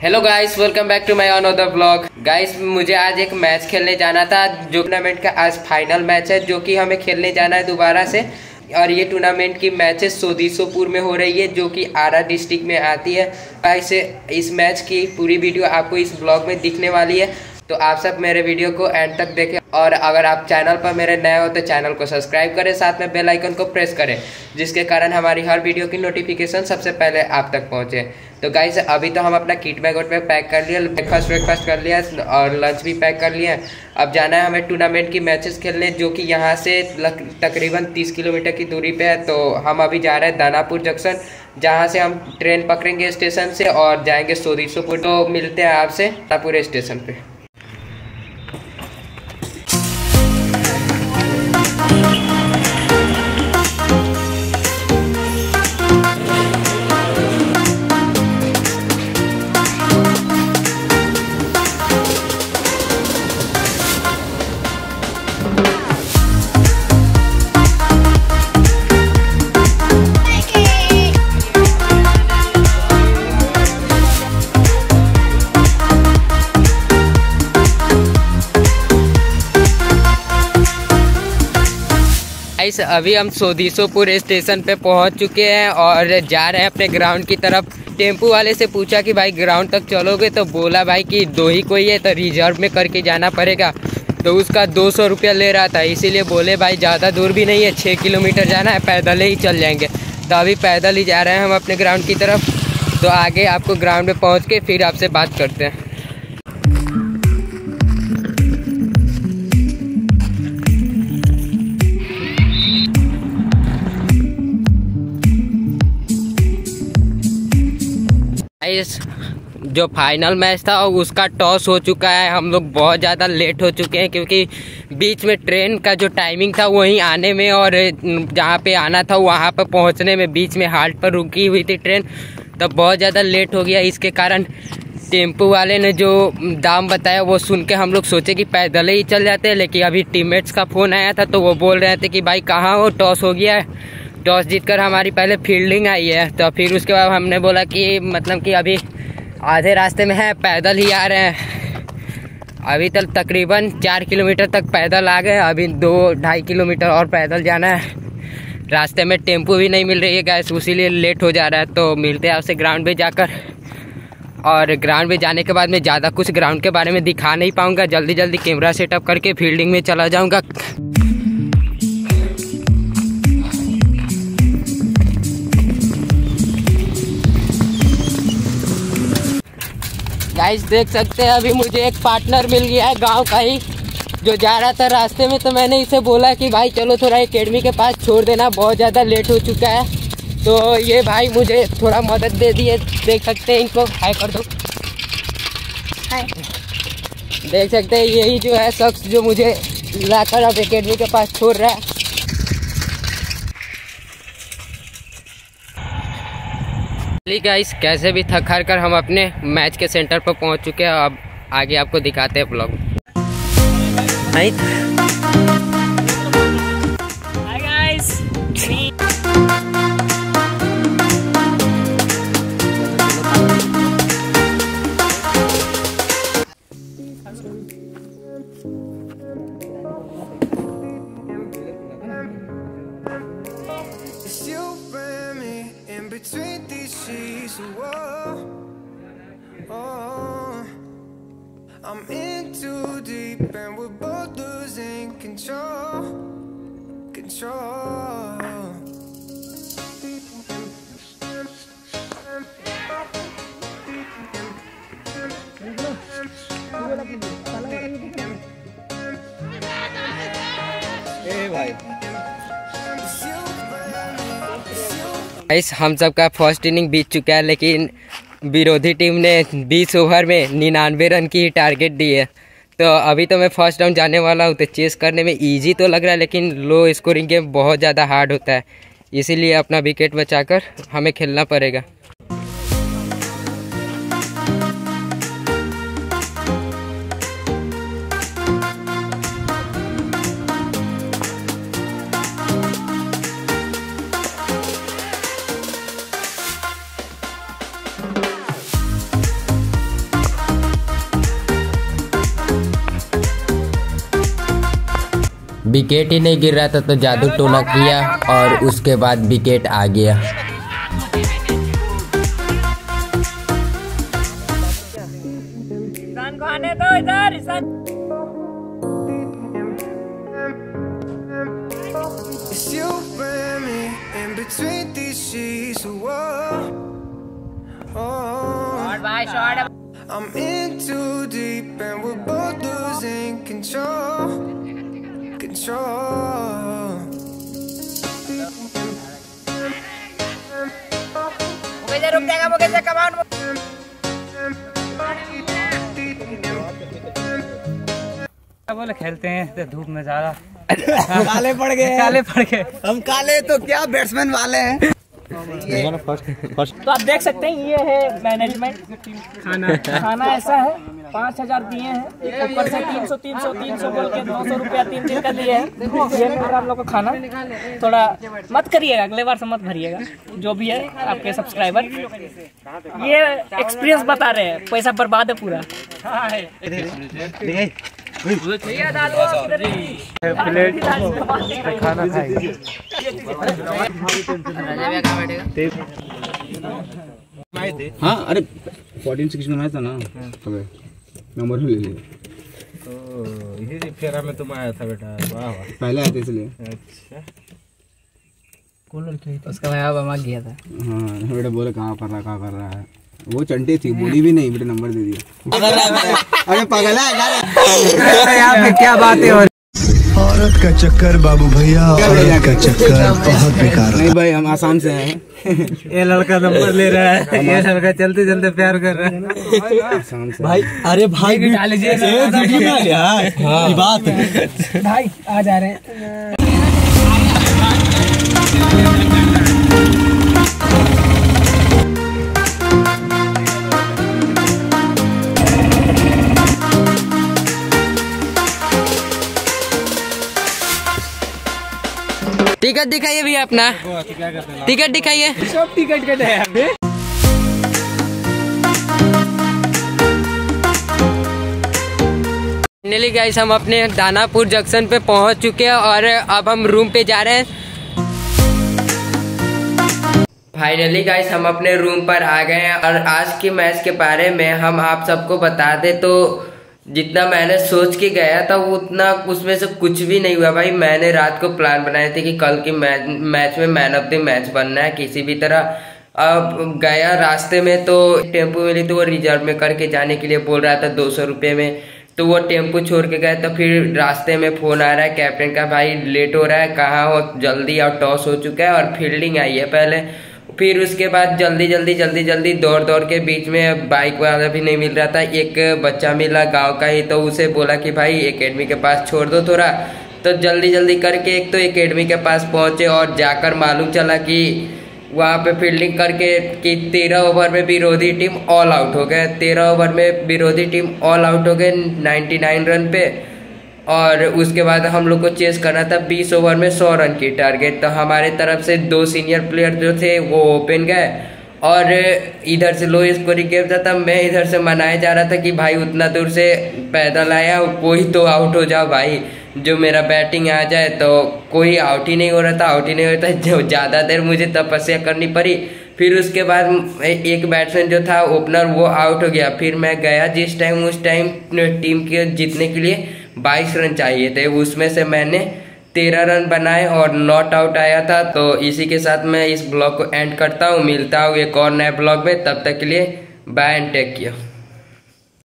Hello guys welcome back to my another blog guys मुझे आज एक मैच खेलने जाना था, जो टूर्नामेंट का आज फाइनल मैच है, जो कि हमें खेलने जाना है दोबारा से। और ये टूर्नामेंट की मैचेस सोदीसोपुर में हो रही है, जो कि आरा डिस्ट्रिक्ट में आती है। गाइस इस मैच की पूरी वीडियो आपको इस ब्लॉग में दिखने वाली है। तो आप सब मेरे वीडियो को एंड तक देखें और अगर आप चैनल पर मेरे नए हो तो चैनल को सब्सक्राइब करें, साथ में बेल आइकन को प्रेस करें, जिसके कारण हमारी हर वीडियो की नोटिफिकेशन सबसे पहले आप तक पहुँचे। तो गाइस अभी तो हम अपना kit bag boot bag pack कर लिया ब्रेकफास्ट ब्रेकफास्ट कर लिया और लंच भी पैक कर लिया। अब जाना है हमें टूर्नामेंट की मैचेस खेलने, जो कि यहाँ से तकरीबन तीस किलोमीटर की दूरी पे है। तो हम अभी जा रहे हैं दानापुर जंक्शन जहाँ से हम ट्रेन पकड़ेंगे स्टेशन से और जाएँगे सोदीसोपुर तो मिलते हैं आपसे दानापुर स्टेशन पे। गाइस, अभी हम सोदीसोपुर स्टेशन पे पहुँच चुके हैं और जा रहे हैं अपने ग्राउंड की तरफ़। टेंपू वाले से पूछा कि भाई ग्राउंड तक चलोगे? तो बोला भाई कि दो ही कोई है तो रिज़र्व में करके जाना पड़ेगा। तो उसका दो सौ रुपया ले रहा था, इसीलिए बोले, भाई, ज़्यादा दूर भी नहीं है छः किलोमीटर जाना है, पैदल ही चल जाएँगे। तो अभी पैदल ही जा रहे हैं हम अपने ग्राउंड की तरफ़। तो आगे आपको ग्राउंड में पहुँच के फिर आपसे बात करते हैं। इस जो फाइनल मैच था और उसका टॉस हो चुका है। हम लोग बहुत ज़्यादा लेट हो चुके हैं क्योंकि बीच में ट्रेन का जो टाइमिंग था, वहीं आने में और जहाँ पे आना था, वहाँ पर पहुँचने में बीच में हाल्ट पर रुकी हुई थी ट्रेन तो बहुत ज़्यादा लेट हो गया। इसके कारण टेंपो वाले ने जो दाम बताया, वो सुन के हम लोग सोचे कि पैदल ही चल जाते हैं। लेकिन अभी टीममेट्स का फ़ोन आया था तो वो बोल रहे थे कि, भाई, कहाँ हो? टॉस हो गया है। टॉस जीतकर हमारी पहले फील्डिंग आई है तो फिर उसके बाद हमने बोला कि मतलब कि अभी आधे रास्ते में है, पैदल ही आ रहे हैं। अभी तक तकरीबन चार किलोमीटर तक पैदल आ गए, अभी दो, ढाई किलोमीटर और पैदल जाना है। रास्ते में टेंपो भी नहीं मिल रही है गैस उसीलिए लेट हो जा रहा है तो मिलते हैं आपसे ग्राउंड पे जाकर। और ग्राउंड में जाने के बाद मैं ज़्यादा कुछ ग्राउंड के बारे में दिखा नहीं पाऊँगा जल्दी जल्दी कैमरा सेटअप करके फील्डिंग में चला जाऊँगा। गाइस देख सकते हैं अभी मुझे एक पार्टनर मिल गया है गाँव का ही जो जा रहा था रास्ते में तो मैंने इसे बोला कि भाई चलो थोड़ा एकेडमी के पास छोड़ देना बहुत ज़्यादा लेट हो चुका है। तो ये भाई मुझे थोड़ा मदद दे दिए देख सकते हैं इनको। हाई कर दो। हाय देख सकते हैं यही जो है शख्स जो मुझे लाकर अब एकेडमी के पास छोड़ रहा है। गाइस कैसे भी थक हार कर हम अपने मैच के सेंटर पर पहुँच चुके हैं। अब आगे आपको दिखाते हैं ब्लॉग नहीं deep and we're both losing control Control. इस हम सबका फ़र्स्ट इनिंग बीत चुका है, लेकिन विरोधी टीम ने 20 ओवर में निन्यानवे रन की टारगेट दी है। तो अभी तो मैं फ़र्स्ट राउंड जाने वाला हूँ तो चेस करने में ईजी तो लग रहा है, लेकिन लो स्कोरिंग गेम बहुत ज़्यादा हार्ड होता है। इसीलिए अपना विकेट बचाकर हमें खेलना पड़ेगा। विकेट ही नहीं गिर रहा था तो जादू टोना किया और उसके बाद विकेट आ गया आने दो इधर It's you and me in between these sheets. Whoa. Oh, भाई shot I'm in too deep and we're both losing control. Control. मुझे मुझे बोले खेलते हैं तो धूप में ज़्यादा। काले पड़ गए। काले पड़ गए। हम काले तो क्या बैट्समैन वाले हैं? फ़र्स्ट फ़र्स्ट तो आप देख सकते हैं ये है मैनेजमेंट खाना। खाना ऐसा है। पाँच हज़ार दिए हैं एक ऊपर से तीन सौ तीन सौ तीन सौ बोल के नौ सौ रुपया तीन दिन का दिए हैं। ये मिल रहा आप लोग को खाना। थोड़ा मत करिएगा अगले बार से मत भरिएगा जो भी है आपके सब्सक्राइबर। ये एक्सपीरियंस बता रहे हैं पैसा बर्बाद है पूरा। खाना खाएँगे हाँ अरे फोर्टीन सिक्सटीन मैच था ना। कब नंबर ले लिए इसी फेरा में तुम आया था बेटा वाह वाह। पहले आए थे। इसलिए उसका मैं अब गया था। हाँ बेटा बोले कहाँ कर रहा कहाँ कर रहा है। वो चंटे थी बोली भी नहीं बेटे नंबर दे दिया। अरे पागल है यहाँ पे क्या बातें हो औरत का चक्कर बाबू भैया औरत का चक्कर बहुत बेकार नहीं भाई हम आसाम से आए हैं। ये लड़का नंबर ले रहा है। ये लड़का चलते चलते प्यार कर रहा है। भाई अरे भाई भी डाल लीजिए बात भाई आ जा रहे हैं। टिकट दिखाइए भैया अपना। टिकट दिखाइए। सब टिकट कटे हैं। फाइनली गाइस हम अपने दानापुर जंक्शन पे पहुँच चुके हैं और अब हम रूम पे जा रहे हैं। फाइनली गाइस हम अपने रूम पर आ गए हैं और आज के मैच के बारे में हम आप सबको बता दें तो जितना मैंने सोच के गया था, वो उतना उसमें से कुछ भी नहीं हुआ। भाई, मैंने रात को प्लान बनाए थे कि कल के मैच मैच में मैन ऑफ़ द मैच बनना है, किसी भी तरह। अब गया रास्ते में तो टेंपो मिली तो वो रिज़र्व में करके जाने के लिए बोल रहा था दो सौ रुपये में। तो वो टेंपो छोड़ के गए तो फिर रास्ते में फ़ोन आ रहा है कैप्टन का, भाई लेट हो रहा है, कहाँ हो? जल्दी और टॉस हो चुका है और फील्डिंग आई है पहले। फिर उसके बाद जल्दी जल्दी जल्दी जल्दी दौड़ दौड़ के बीच में बाइक वाला भी नहीं मिल रहा था। एक बच्चा मिला गाँव का ही तो उसे बोला कि भाई एकेडमी के पास छोड़ दो थोड़ा। तो जल्दी जल्दी करके एक तो एकेडमी के पास पहुँचे और जाकर मालूम चला कि वहाँ पे फील्डिंग करके कि तेरह ओवर में विरोधी टीम ऑल आउट हो गए। तेरह ओवर में विरोधी टीम ऑल आउट हो गए 99 रन पे। और उसके बाद हम लोग को चेस करना था 20 ओवर में 100 रन की टारगेट तो हमारे तरफ़ से दो सीनियर प्लेयर जो थे, वो ओपन गए। और इधर से लो स्कोरिंग गेम था, तब मैं इधर से मनाया जा रहा था कि भाई उतना दूर से पैदल आया, कोई तो आउट हो जाओ भाई। जो मेरा बैटिंग आ जाए तो कोई आउट ही नहीं हो रहा था आउट ही नहीं हो रहा था। ज़्यादा देर मुझे तपस्या करनी पड़ी, फिर उसके बाद एक बैट्समैन जो था ओपनर वो आउट हो गया। फिर मैं गया जिस टाइम उस टाइम टीम के जीतने के लिए। 22 रन चाहिए थे। उसमें से मैंने तेरह रन बनाए और नॉट आउट आया था। तो इसी के साथ मैं इस ब्लॉग को एंड करता हूँ। मिलता हूँ एक और नए ब्लॉग में। तब तक के लिए बाय एंड टेक किया